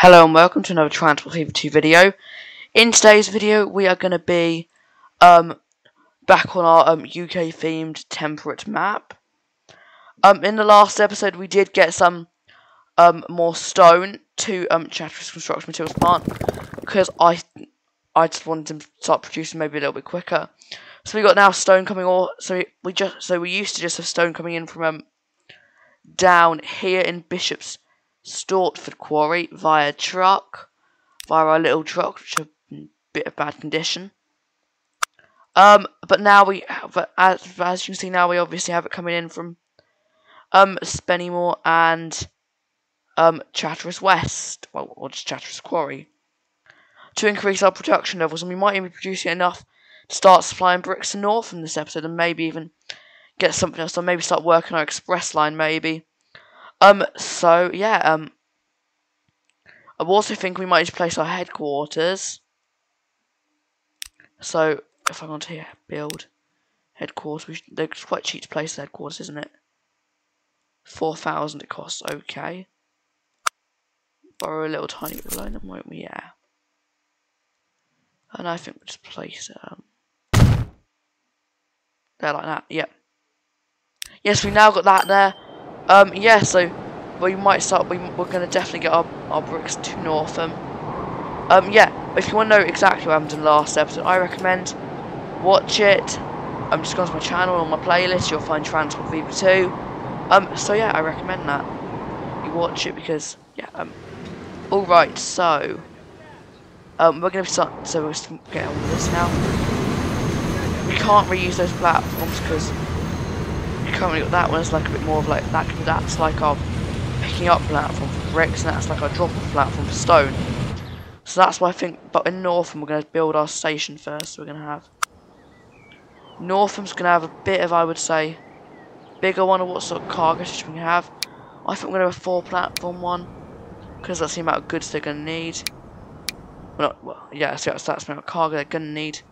Hello and welcome to another Transport Fever 2 video. In today's video we are going to be um, back on our um, UK themed temperate map. Um, in the last episode we did get some um, more stone to um, Chatteris Construction Materials plant because I I just wanted to start producing maybe a little bit quicker. So we got now stone coming all so we, we just so we used to just have stone coming in from um, down here in Bishop's Stortford Quarry via truck, via our little truck, which is a bit of bad condition. Um, but now we, but as, as you can see now, we obviously have it coming in from um Spennymoor and um Chatteris West, well, or just Chatteris Quarry, to increase our production levels, and we might even be producing enough to start supplying bricks to North in this episode, and maybe even get something else, or maybe start working our express line, maybe. Um, so, yeah, um, I also think we might just place our headquarters. So, if I want to build headquarters, we they're quite cheap to place headquarters, isn't it? 4,000 it costs, okay. Borrow a little tiny bit of loan, won't we? Yeah. And I think we'll just place it, um, there like that, yep. Yes, we now got that there. Um, yeah, so we might start. We, we're going to definitely get our, our bricks to Northam. Um, yeah, if you want to know exactly what happened in the last episode, I recommend watch it. I'm um, just going to my channel on my playlist. You'll find Transport Fever 2. Um, so yeah, I recommend that you watch it because yeah. Um, all right, so um, we're going to start. So we're going to get on with this now. We can't reuse those platforms because currently got that one is like a bit more of like that that's like our picking up platform for bricks and that's like our drop off platform for stone. So that's why I think but in Northam we're gonna build our station first, so we're gonna have Northam's gonna have a bit of I would say bigger one of what sort of cargo system we have. I think we're gonna have a four platform one. Because that's the amount of goods they're gonna need. Well, not, well yeah, so that's, that's the amount of cargo they're gonna need.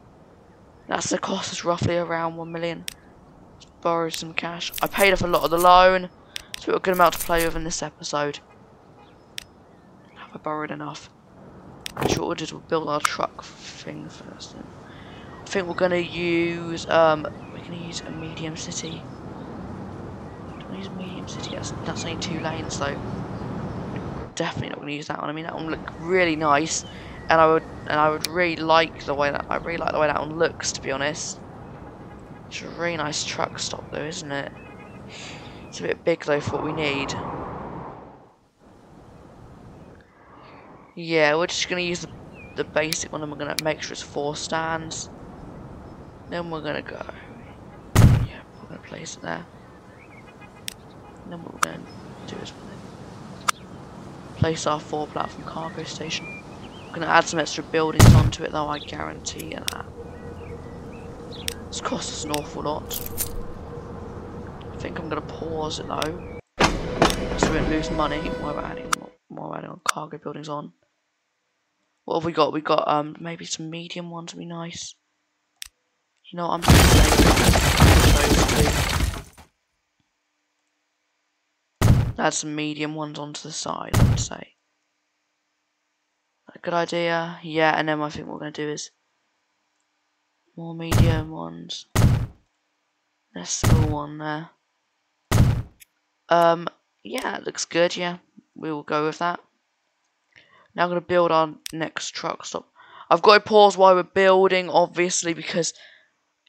That's the cost is roughly around one million borrow some cash. I paid off a lot of the loan, so we've got a good amount to play with in this episode. Have I borrowed enough? Sure, we'll just build our truck thing first. I think we're gonna use um we're gonna use a medium city. Do we use medium city? That's that's only two lanes though. Definitely not gonna use that one. I mean that one looked really nice and I would and I would really like the way that I really like the way that one looks to be honest. It's a really nice truck stop though, isn't it? It's a bit big though for what we need. Yeah, we're just going to use the, the basic one and we're going to make sure it's four stands. Then we're going to go. Yeah, we're going to place it there. And then what we're going to do is place our four platform cargo station. We're going to add some extra buildings onto it though, I guarantee you that. This costs us an awful lot. I think I'm going to pause it though. So we don't lose money while we're adding, while we're adding on cargo buildings on. What have we got? We've got um maybe some medium ones would be nice. You know what I'm saying? Add some medium ones onto the side, I would say. A good idea? Yeah, and then I think what we're going to do is more medium ones. There's still one there. Um, yeah, it looks good, yeah. We will go with that. Now I'm going to build our next truck stop. I've got to pause while we're building, obviously, because,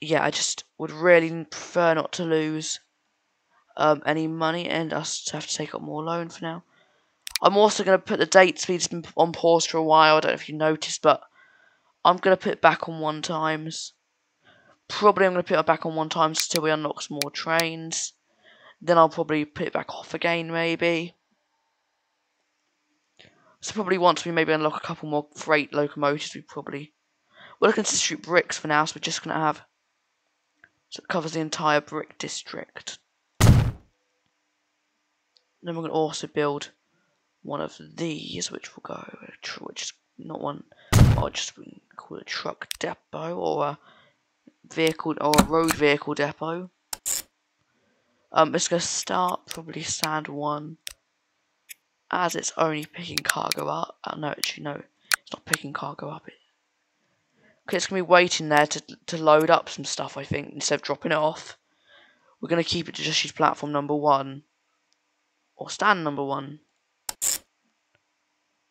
yeah, I just would really prefer not to lose um, any money and us to have to take up more loan for now. I'm also going to put the date speeds on pause for a while. I don't know if you noticed, but I'm going to put it back on one times. Probably I'm going to put it back on one time until we unlock some more trains. Then I'll probably put it back off again, maybe. So probably once we maybe unlock a couple more freight locomotives, we probably... We're looking to distribute bricks for now, so we're just going to have... So it covers the entire brick district. Then we're going to also build one of these, which will go, which is not one, I'll just call it a truck depot, or a vehicle or a road vehicle depot. Um, it's gonna start probably stand one. as it's only picking cargo up. Oh, no, actually, no, it's not picking cargo up. It, okay, it's gonna be waiting there to to load up some stuff. I think instead of dropping it off, we're gonna keep it to just use platform number one or stand number one.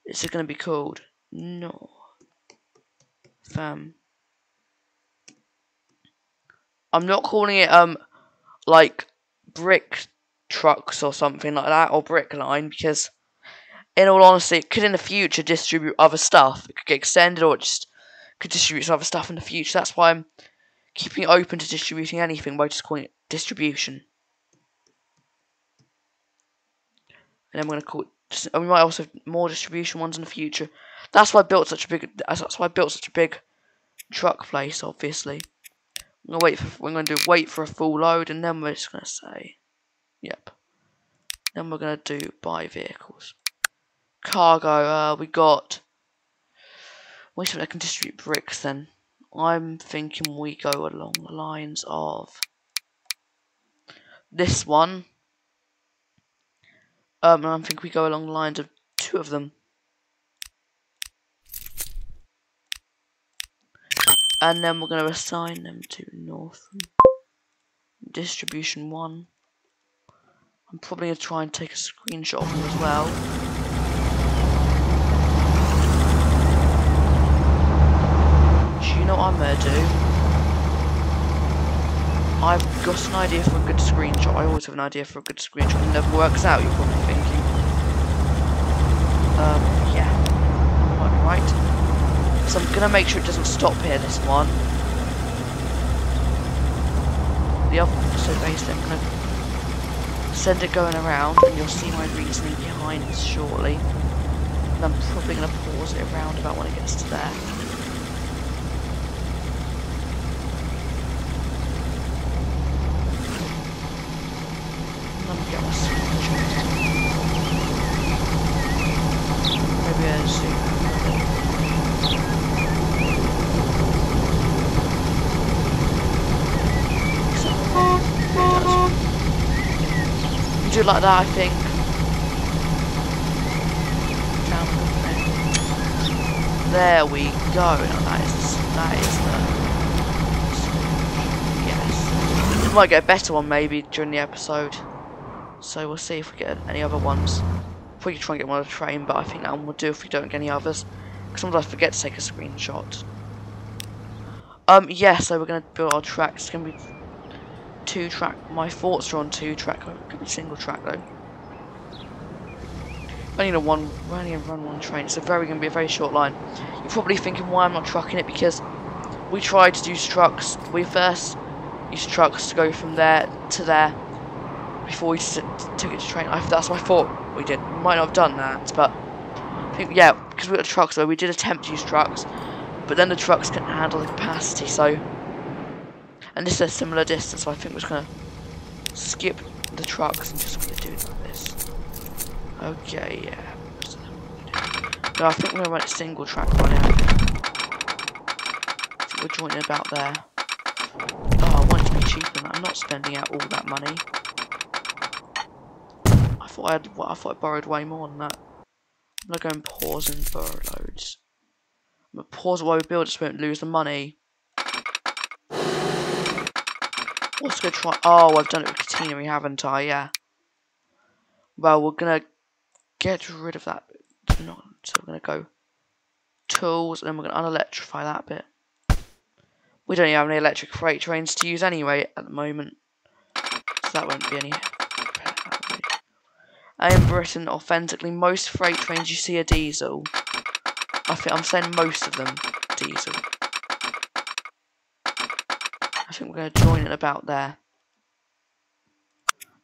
Is it gonna be called? No. Fam. I'm not calling it um like brick trucks or something like that or brick line because in all honesty it could in the future distribute other stuff. It could get extended or it just could distribute some other stuff in the future. That's why I'm keeping it open to distributing anything by just calling it distribution. And then we're gonna call it just, we might also have more distribution ones in the future. That's why I built such a big that's why I built such a big truck place, obviously. I'm gonna wait for we're gonna do wait for a full load and then we're just gonna say Yep. Then we're gonna do buy vehicles. Cargo, uh we got wait a I can distribute bricks then. I'm thinking we go along the lines of this one. Um and I think we go along the lines of two of them. And then we're going to assign them to North distribution 1 I'm probably going to try and take a screenshot of them as well. Do you know what I'm going to do? I've got an idea for a good screenshot. I always have an idea for a good screenshot. It never works out you're probably thinking. Um, yeah. Right so I'm gonna make sure it doesn't stop here, this one. The other, one, so basically I'm gonna send it going around and you'll see my reasoning behind this shortly. And I'm probably gonna pause it around about when it gets to there. Let me get my screenshot. Maybe I'll see. do it like that, I think. There we go. Now that is that is the yes. We might get a better one maybe during the episode. So we'll see if we get any other ones. If we can try and get one on the train, but I think that one will do if we don't get any others. Because sometimes I forget to take a screenshot. Um, yeah, so we're going to build our tracks. It's going to be two track. My thoughts are on two track. Could be single track though. Only a one, only a run one train. It's a very going to be a very short line. You're probably thinking why I'm not trucking it because we tried to use trucks. We first used trucks to go from there to there before we took it to train. I, that's my thought we did. We might not have done that, but I think yeah, because we got trucks though, we did attempt to use trucks, but then the trucks couldn't handle the capacity, so and this is a similar distance, so I think we're just gonna skip the trucks and just gonna do it like this. Okay, yeah. No, I think we're gonna run a single track running. I think we're joining about there. Oh, I want it to be cheaper. I'm not spending out all that money. I thought I had. I thought I borrowed way more than that. I'm not gonna go and pause and borrow loads. I'm gonna pause while we build, we won't lose the money. Let's go try. Oh, I've done it with catenary, haven't I? Yeah. Well, we're gonna get rid of that. Not, so we're gonna go tools, and then we're gonna unelectrify that bit. We don't even have any electric freight trains to use anyway at the moment, so that won't be any. In Britain, authentically, most freight trains you see are diesel. I think I'm saying most of them diesel. I think we're going to join it about there.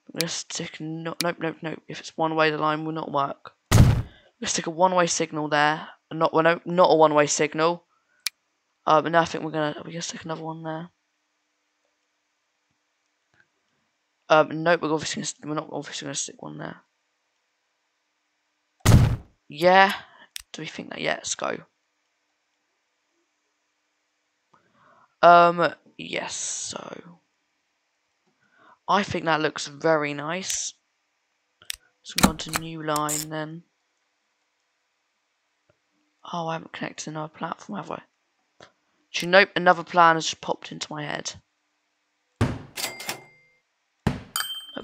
I'm going to stick, no, nope, nope, nope. If it's one way, the line will not work. I'm stick a one-way signal there. Not, well, no, not a one-way signal. Um, and I think we're going to, we're going to stick another one there. Um, nope, we're obviously gonna, we're not obviously going to stick one there. Yeah. Do we think that? Yeah, let's go. Um, Yes, so I think that looks very nice. Just go on to new line then. Oh, I haven't connected another platform, have I? Actually, nope, another plan has just popped into my head. Nope,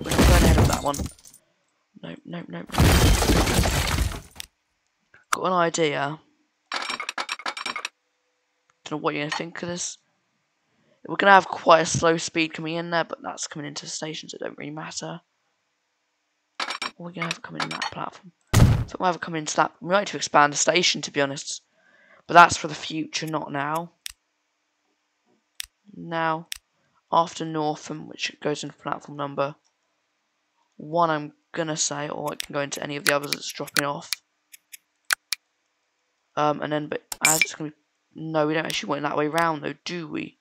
we're not going ahead of that one. Nope, nope, nope. Got an idea. Don't know what you're going to think of this. We're going to have quite a slow speed coming in there, but that's coming into the station, so it don't really matter. we're going to have coming in that platform. So we'll have come into that. We might to expand the station, to be honest. But that's for the future, not now. Now, after Northam, which goes into platform number one, I'm going to say, or it can go into any of the others that's dropping off. Um, and then, but as it's going to be, no, we don't actually want it that way round, though, do we?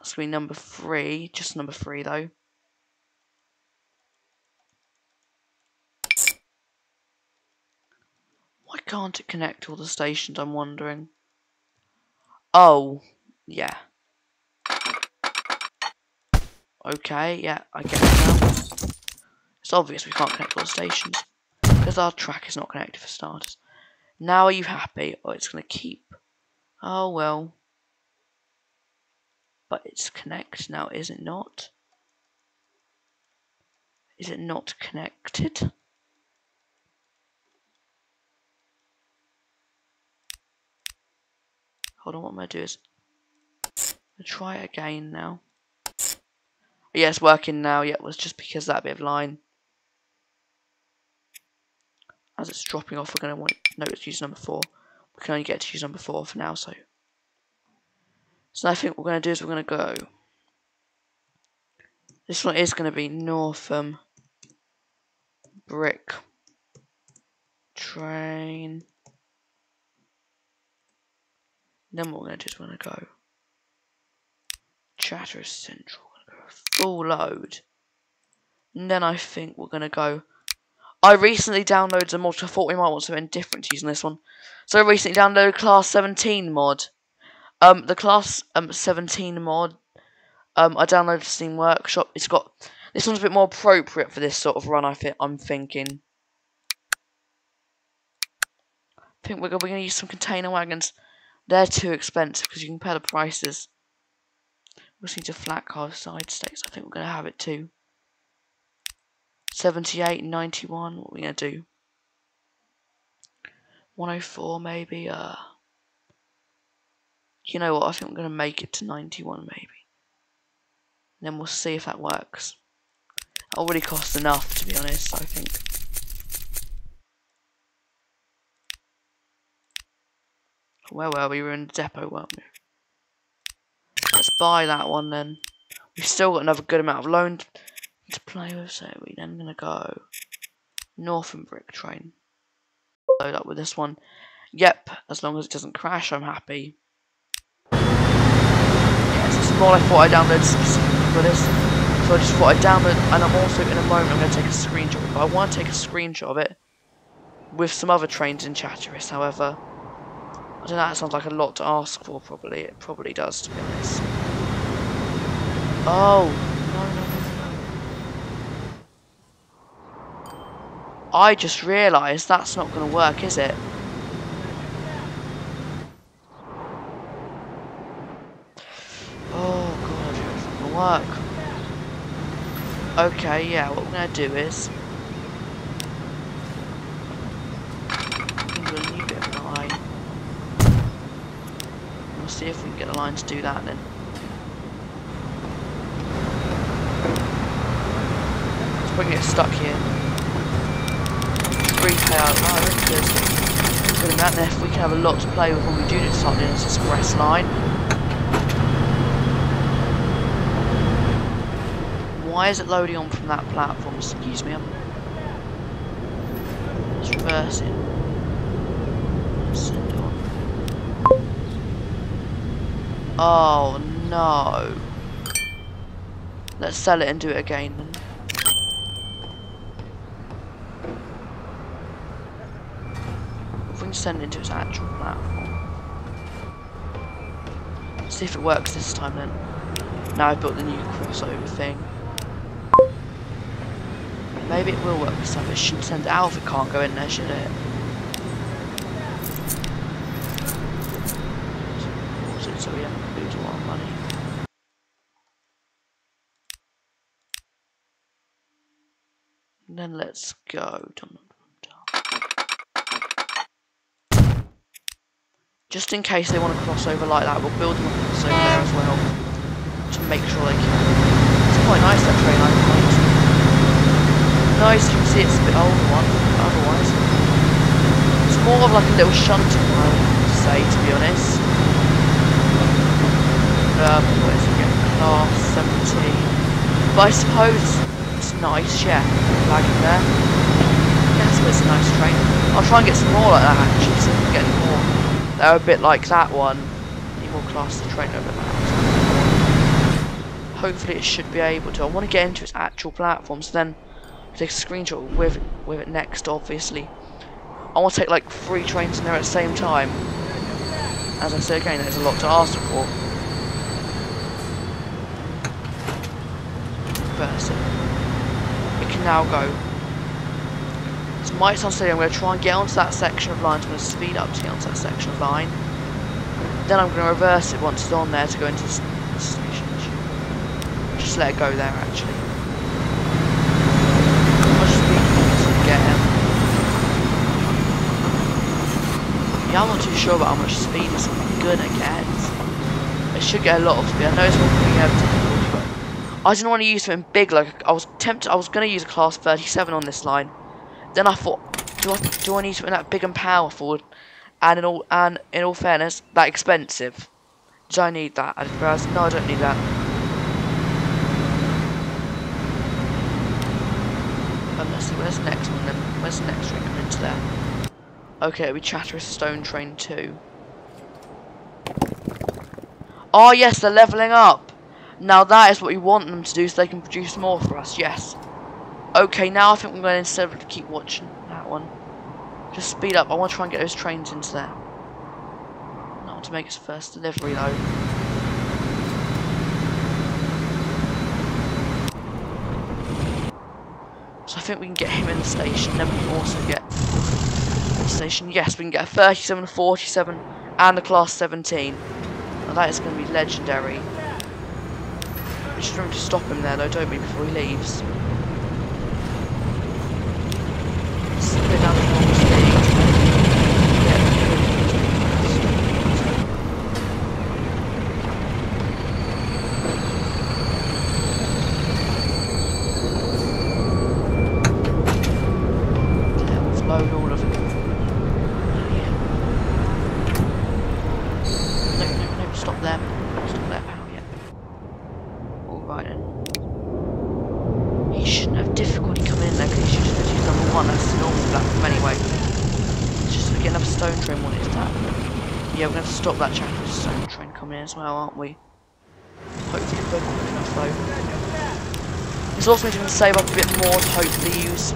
That's going to be number three, just number three, though. Why can't it connect all the stations, I'm wondering? Oh, yeah. Okay, yeah, I get it now. It's obvious we can't connect all the stations. Because our track is not connected for starters. Now are you happy? Or it's going to keep... Oh, well. But it's connected now, is it not? Is it not connected? Hold on, what I'm going to do is i try it again now. Yeah, it's working now. Yeah, it was just because that bit of line. As it's dropping off, we're going to want no, it's use number four. We can only get to use number four for now, so. So I think what we're going to do is we're going to go. This one is going to be Northam Brick Train. Then what we're going to do is we're going to go Chatteris Central. We're going to go full load. And then I think we're going to go... I recently downloaded a mod, I thought we might want something different to using this one. So I recently downloaded Class 17 mod. Um, the Class um 17 mod, um, I downloaded Steam Workshop. It's got... This one's a bit more appropriate for this sort of run, I think, I'm thinking. I think we're going to use some container wagons. They're too expensive because you can compare the prices. We just need a flat car side stakes. I think we're going to have it too. 78, 91. What are we going to do? 104 maybe. Uh, you know what? I think I'm going to make it to 91 maybe. And then we'll see if that works. That already cost enough to be honest, I think. Where were we? We were in the depot, weren't we? Let's buy that one then. We've still got another good amount of loan to play with, so we're then going to go Northam Brick Train. Load up with this one. Yep, as long as it doesn't crash, I'm happy. More I thought I downloaded for this. So I just thought I'd download, and I'm also, in a moment, I'm going to take a screenshot. But I want to take a screenshot of it with some other trains in Chatteris, however. I don't know, that sounds like a lot to ask for, probably. It probably does, to be honest. Oh, no, no, no. I just realised that's not going to work, is it? Oh, God, it's not going to work. Okay, yeah, what we're to do is... see if we can get a line to do that then. Let's probably get stuck here. Three payout. Oh. Good amount there. If we can have a lot to play with when we do start doing this express line. Why is it loading on from that platform? Excuse me. I'm just reversing. Oh no. Let's sell it and do it again then. If we can send it into its actual platform. See if it works this time then. Now I've built the new crossover thing. Maybe it will work this time, it shouldn't send it out if it can't go in there, should it? Then let's go. Just in case they want to cross over like that, we'll build them a crossover there as well. To make sure they can. It's quite nice that train line point. Nice, you can see it's a bit older one, otherwise. It's more of like a little shunting line, I would say, to be honest. Um, what is it again? Class 17. But I suppose it's nice, yeah. Flagging there. Yeah, so it's a nice train. I'll try and get some more like that actually, if we can get any more. They're a bit like that one. Need more class the train over that. Hopefully it should be able to. I want to get into its actual platform, so then take a screenshot with with it next obviously. I want to take like three trains in there at the same time. As I say again, there's a lot to ask for. It can now go it might sound silly, I'm going to try and get onto that section of line, I'm going to speed up to get onto that section of line. Then I'm going to reverse it once it's on there to go into the station. Just let it go there, actually. How much speed to get him? I'm not too sure about how much speed it's to get. It should get a lot of speed. I know it's not going to have difficulty, but I didn't want to use something big. Like I was tempted. I was going to use a class 37 on this line. Then I thought, do I, do I need something that big and powerful? And in all and in all fairness, that expensive. Do I need that? I realised, no, I don't need that. Um, let's see, where's the next one then? Where's the next into there? Okay, we Chatteris Stone Train 2. Oh yes, they're levelling up. Now that is what we want them to do so they can produce more for us, yes. Okay, now I think we're going to instead of keep watching that one. Just speed up. I want to try and get those trains into there. Not to make its first delivery though. So I think we can get him in the station. Then we can also get station. Yes, we can get a 37, 47, and a class 17. Now that is going to be legendary. We should remember to stop him there though, don't we, before he leaves. Stop that Stone train coming in as well, aren't we? Hopefully we're quick enough though. It's also going to save up a bit more to hopefully use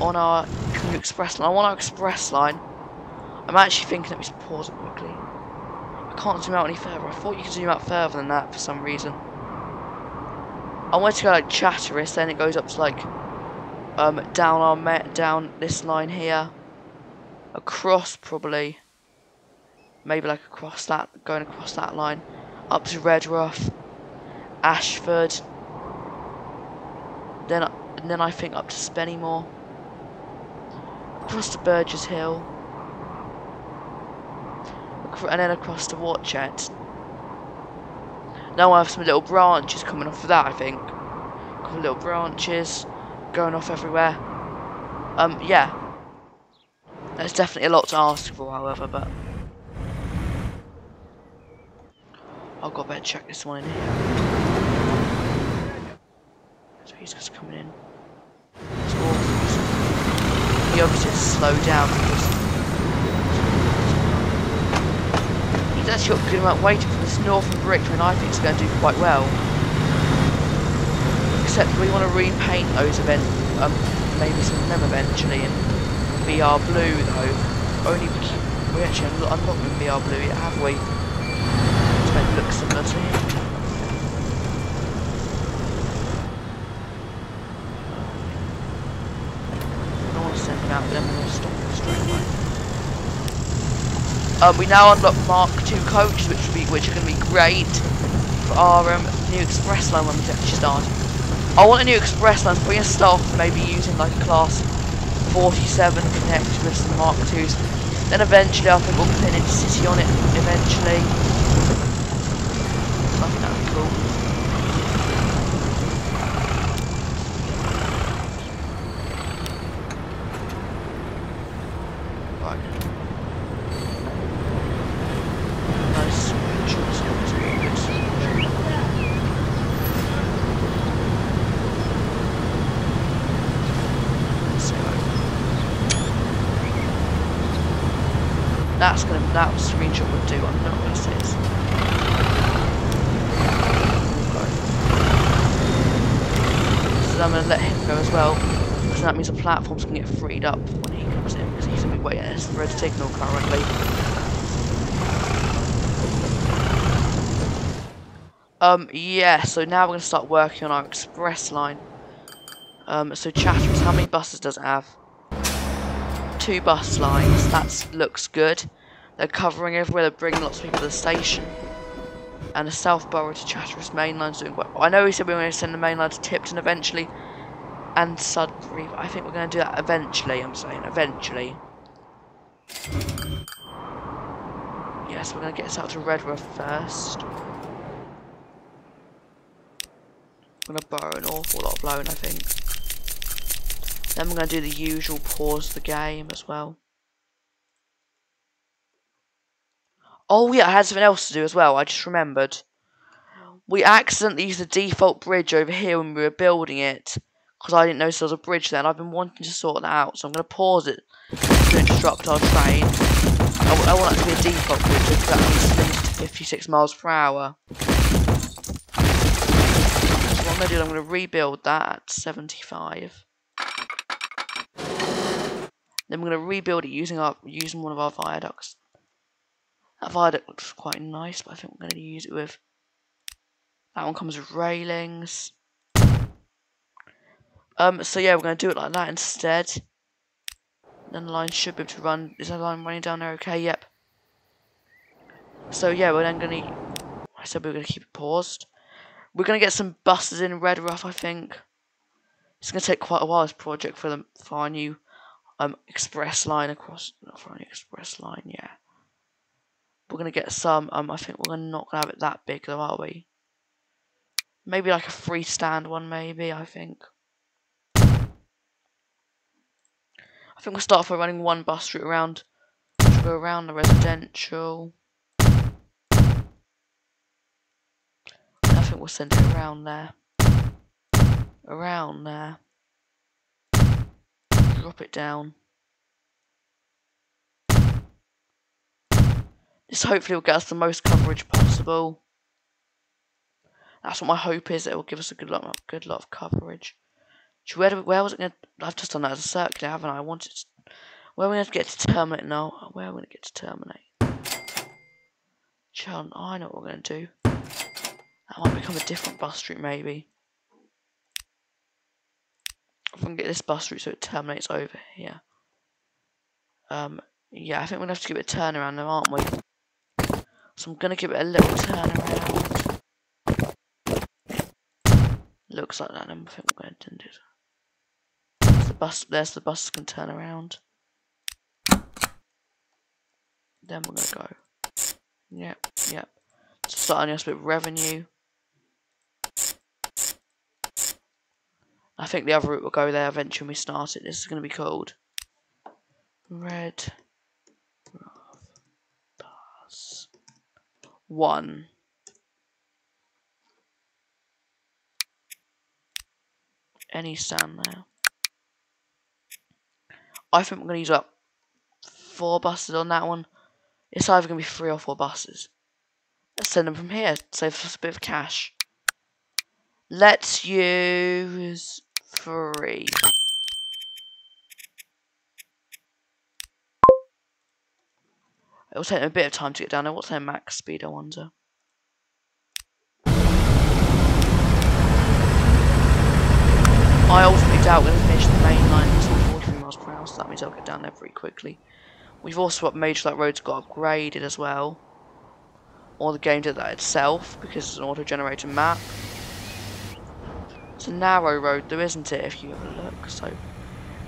on our Express line. I want our Express line. I'm actually thinking that we should pause it quickly. I can't zoom out any further. I thought you could zoom out further than that for some reason. I wanted to go like Chatteris, then it goes up to like um down our met down this line here. Across probably maybe like across that, going across that line, up to Redruth, Ashford, then and then I think up to Spennymoor, across to Burgess Hill, and then across to Watchet. Now I have some little branches coming off of that, I think. A couple little branches going off everywhere. Um, yeah. There's definitely a lot to ask for, however, but... I'll go back and check this one here. So he's just coming in. He obviously slowed down because he's actually got a waiting for this Northam Brick and I think it's going to do quite well. Except we want to repaint those event um maybe some of them eventually in BR blue though. Only we keep we actually not in BR blue yet, have we? out, but then we'll stop straight away. Uh, um, we now unlock Mark II coaches, which will be which are going to be great for our um, new express line when we actually start. I want a new express line, for your staff, maybe using like a class 47 connector with some Mark IIs. Then eventually I think we'll pin City on it eventually. That's gonna that screenshot would do. I'm not gonna say it. So I'm gonna let him go as well, because that means the platform's gonna get freed up he he's gonna be waiting for a signal currently. Um, yeah, so now we're gonna start working on our express line. Um, so Chatteris, how many buses does it have? two bus lines. That looks good. They're covering everywhere. They're bringing lots of people to the station. And the Southborough to Chatteris main line's doing well. I know we said we were going to send the main line to Tipton eventually. And Sudbury. I think we're going to do that eventually, I'm saying. Eventually. Yes, we're going to get this out to Redruth first. I'm going to borrow an awful lot of loan, I think. Then we're going to do the usual pause the game as well. Oh yeah, I had something else to do as well, I just remembered. Oh. We accidentally used the default bridge over here when we were building it. Because I didn't notice there was a bridge there and I've been wanting to sort that out. So I'm going to pause it to disrupt our train. I, I want it to be a default bridge because that means to 56 miles per hour. So what I'm going to do is I'm going to rebuild that at 75. Then we're going to rebuild it using our using one of our viaducts. That viaduct looks quite nice, but I think we're going to use it with... That one comes with railings. Um, so yeah, we're going to do it like that instead. Then the line should be able to run. Is that line running down there okay? Yep. So yeah, we're then going to... I said we are going to keep it paused. We're going to get some buses in red Redruth, I think. It's going to take quite a while, this project, for, them, for our new um express line across not for an express line, yeah. We're gonna get some um I think we're not gonna have it that big though, are we? Maybe like a freestand one maybe, I think. Think we'll start off by running one bus route around go around the residential. I think we'll send it around there. Around there drop it down. This hopefully will get us the most coverage possible. That's what my hope is. It will give us a good lot, good lot of coverage. Where, where was it going to... I've just done that as a circular, haven't I? I wanted to... Where are we going to get to terminate now? Where are we going to get to terminate? Chun, I know what we're going to do. That might become a different bus route, maybe. If we can get this bus route so it terminates over here. Um, yeah, I think we're going to have to give it a turnaround now, aren't we? So I'm going to give it a little turnaround. Looks like that, I think we're going to do the bus, there's the bus can turn around. Then we're to go. Yep, yep. Starting us with revenue. I think the other route will go there eventually when we start it. This is going to be called Red Bus 1. Any stand there. I think we're going to use up four buses on that one. It's either going to be three or four buses. Let's send them from here, save us a bit of cash. Let's use three. It will take them a bit of time to get down there. What's their max speed, I wonder? I ultimately doubt to finish the main line at 43 miles per hour. so that means I'll get down there very quickly. We've also made sure that road's got upgraded as well. Or the game did that itself, because it's an auto-generated map. It's a narrow road though, isn't it, if you have a look, so...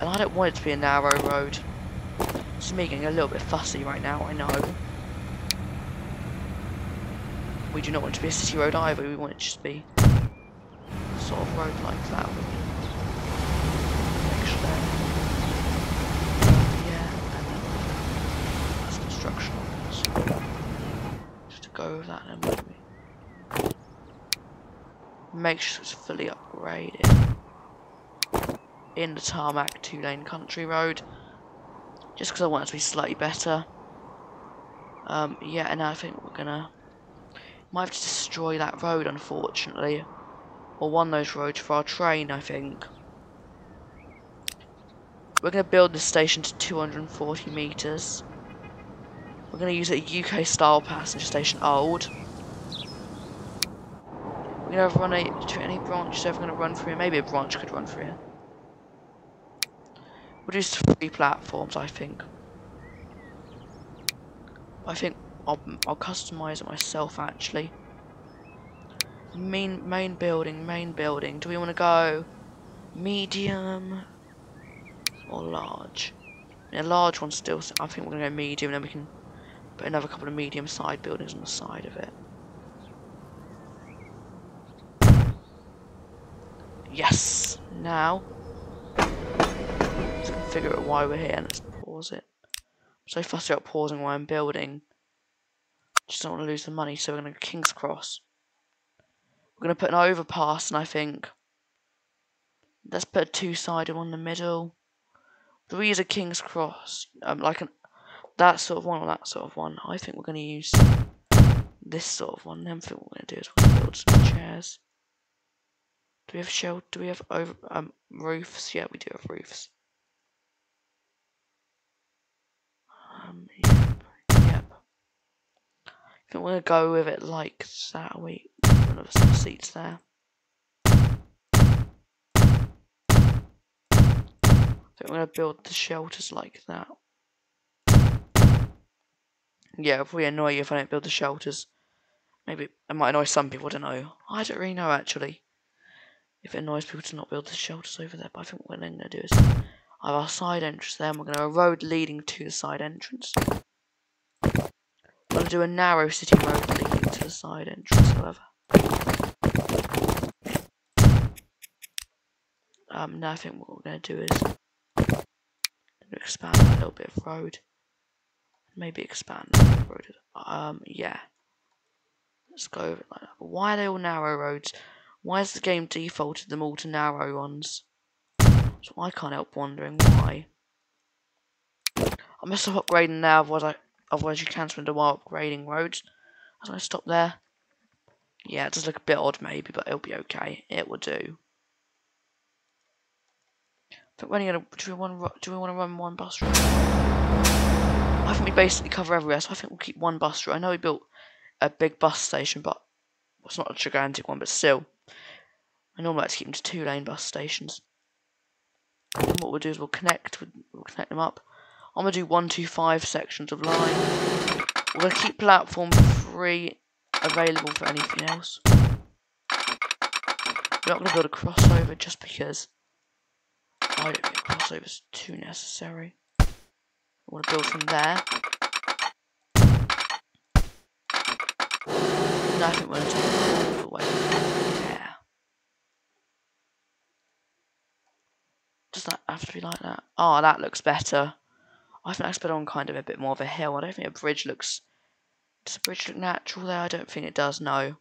And I don't want it to be a narrow road. It's me getting a little bit fussy right now, I know. We do not want it to be a city road either, we want it to just be sort of road like that with next there. Yeah, and then that's Just to go with that and make sure it's fully upgraded. In the tarmac two lane country road. Just because I want it to be slightly better. Um, yeah and I think we're gonna might have to destroy that road unfortunately. Or one of those roads for our train, I think. We're going to build this station to 240 metres. We're going to use a UK style passenger station old. We're going to run a, any branches ever going to run through here? Maybe a branch could run through here. We'll do three platforms, I think. I think I'll, I'll customise it myself, actually. Main main building, main building. Do we want to go medium or large? A large one still. I think we're gonna go medium, and then we can put another couple of medium side buildings on the side of it. Yes. Now let's figure out why we're here and let's pause it. I'm so fussy about pausing while I'm building. Just don't want to lose the money, so we're gonna go King's Cross. We're going to put an overpass, and I think let's put a two-sided one in the middle. We use a King's Cross? Um, like an, that sort of one or that sort of one? I think we're going to use this sort of one. Then I what we're going to do is we're going to build some chairs. Do we have shell? Do we have over um roofs? Yeah, we do have roofs. Um, yep, yep. I think we're gonna go with it like that. We have some seats there. I think going to build the shelters like that. Yeah, if we annoy you if I don't build the shelters. Maybe it might annoy some people, I don't know. I don't really know actually. If it annoys people to not build the shelters over there, but I think what we're going to do is I have our side entrance there and we're going to have a road leading to the side entrance. We're going to do a narrow city road leading to the side entrance, however. Um, now I think what we're going to do is expand a little bit of road. Maybe expand road. Um, yeah. Let's go over. Why are they all narrow roads? Why has the game defaulted them all to narrow ones? So I can't help wondering why. I must have upgrading now, otherwise, I, otherwise you can spend a while upgrading roads. As I stop there. Yeah, it does look a bit odd maybe, but it'll be okay. It will do. But when are gonna do we want to do we want to run one bus route? Think we basically cover everywhere, so I think we'll keep one bus route. I know we built a big bus station, but it's not a gigantic one, but still. I normally like to keep them to two lane bus stations. And what we'll do is we'll connect we'll connect them up. I'm gonna do one, two, five sections of line. We're gonna keep platform three available for anything else. We're not to build a crossover just because I don't think crossover is too necessary. I want to build from there. And I think we're going to all the way there. Does that have to be like that? Oh, that looks better. I think that's better on kind of a bit more of a hill. I don't think a bridge looks does a bridge look natural there? I don't think it does, no.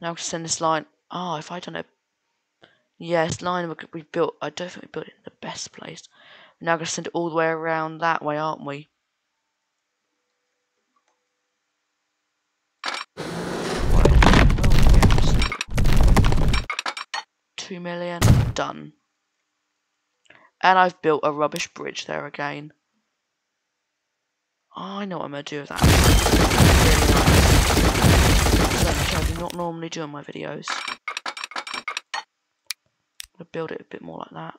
Now to send this line. Ah, oh, if I don't know. Yeah, this line we built. I don't think we built it in the best place. We're now going to send it all the way around that way, aren't we? Two million done. And I've built a rubbish bridge there again. I know what I'm to do with that. Really nice. normally do on my videos. I'm gonna build it a bit more like that.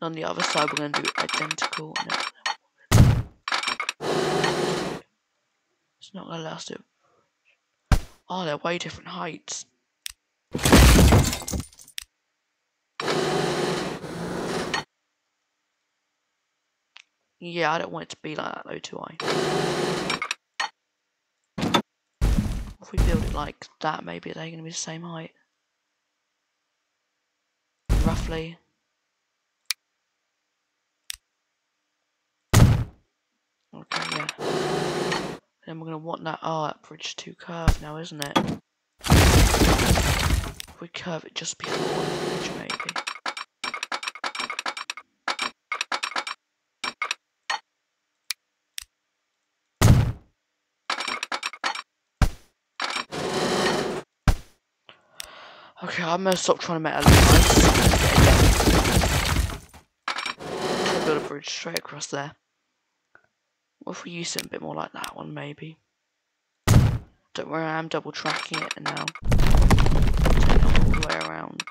On the other side, we're gonna do it identical. It's not gonna last it. Oh, they're way different heights. Yeah, I don't want it to be like that though, do I? If we build it like that, maybe they're going to be the same height. Roughly. Okay, yeah. Then we're going to want that, oh, that bridge to curve now, isn't it? If we curve it just before the bridge, maybe. Okay, I'm gonna stop trying to make look nice. Build a bridge straight across there. What if we use it a bit more like that one, maybe? Don't worry, I'm double tracking it now. All the way around.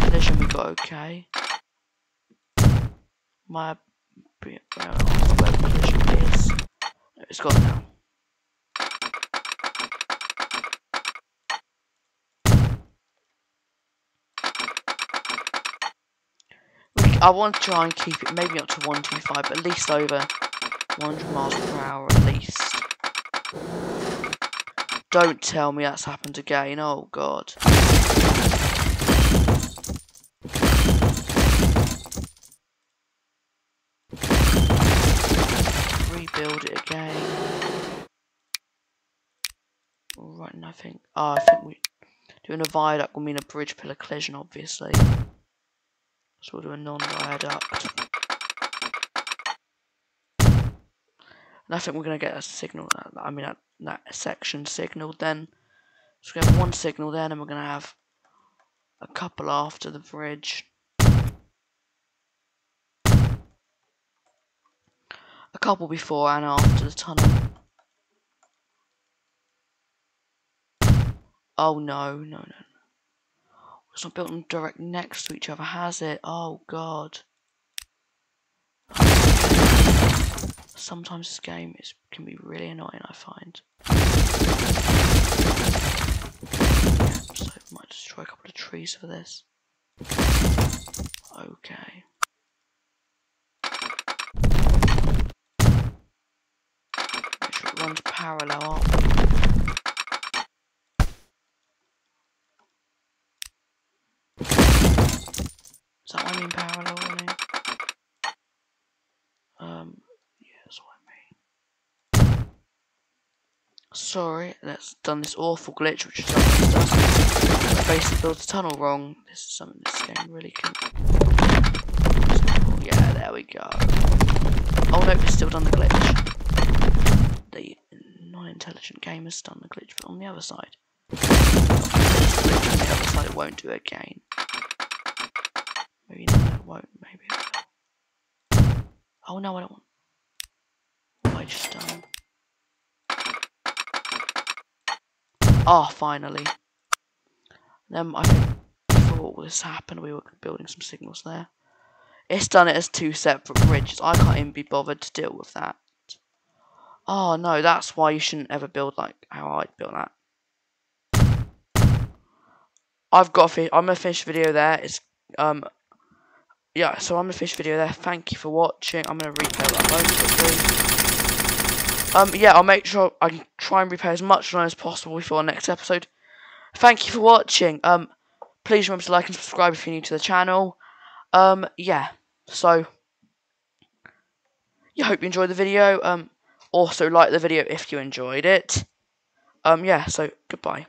Collision we got okay. My uh, where collision is. No, it's gone now. I want to try and keep it maybe up to 125, but at least over 100 miles per hour at least. Don't tell me that's happened again, oh god. Rebuild it again. Right, nothing. Oh, I think we doing a viaduct will mean a bridge pillar collision, obviously. So we'll do a non-viaduct. And I think we're going to get a signal, I mean that, that section signaled then. So we have one signal then and we're going to have a couple after the bridge. A couple before and after the tunnel. Oh no, no, no. It's not built on direct next to each other, has it? Oh god. Sometimes this game is can be really annoying, I find. so I might destroy a couple of trees for this. Okay. Make sure it runs parallel, aren't we? Um, yeah, what I mean. Sorry, that's done this awful glitch, which is I basically built a tunnel wrong. This is something this game really can. Yeah, there we go. Oh no, it's still done the glitch. The non-intelligent game has done the glitch, but on the other side. on the other side, it won't do it again. Won't, maybe Oh no, I don't want. What I just done? Ah, oh, finally. Then I thought this happened, we were building some signals there. It's done it as two separate bridges. I can't even be bothered to deal with that. Oh no, that's why you shouldn't ever build like how I built that. I've got a I'm finish the video there. It's um yeah, so I'm gonna finish the video there. Thank you for watching. I'm gonna replay that moment quickly. Um, yeah, I'll make sure I can try and replay as much as possible before the next episode. Thank you for watching. Um, please remember to like and subscribe if you're new to the channel. Um, yeah, so yeah, hope you enjoyed the video. Um, also like the video if you enjoyed it. Um, yeah, so goodbye.